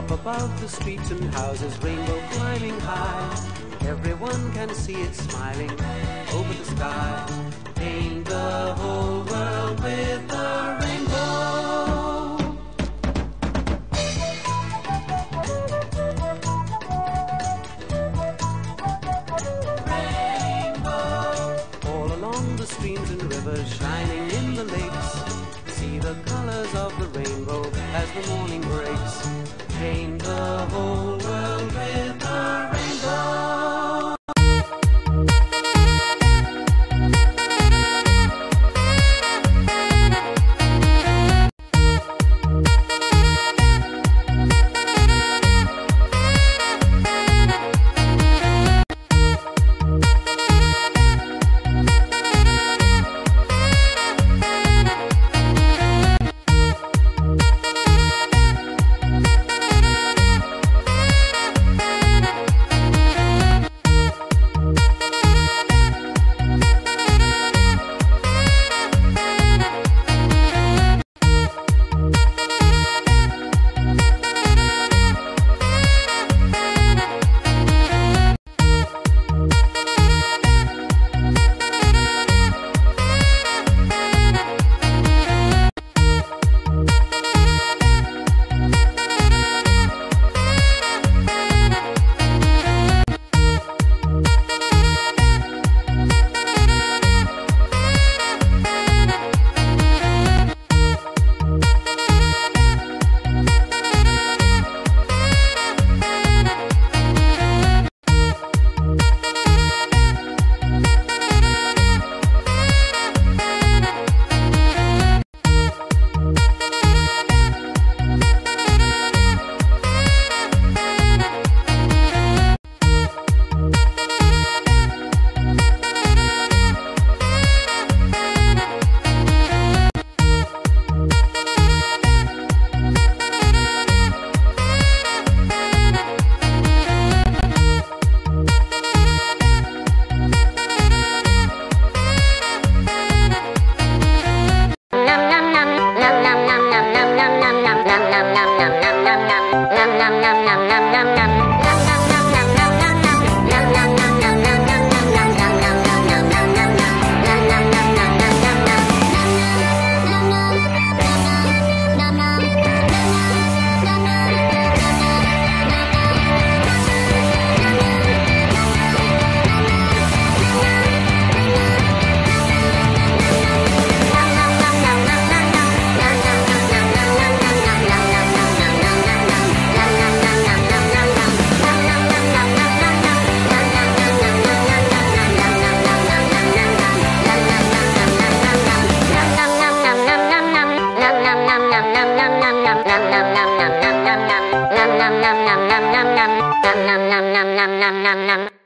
Up above the streets and houses, rainbow climbing high. Everyone can see it smiling over the sky. Paint the whole world with a rainbow. Rainbow. All along the streams and rivers, shining in the lakes. See the colors of the as the whole nam nam nam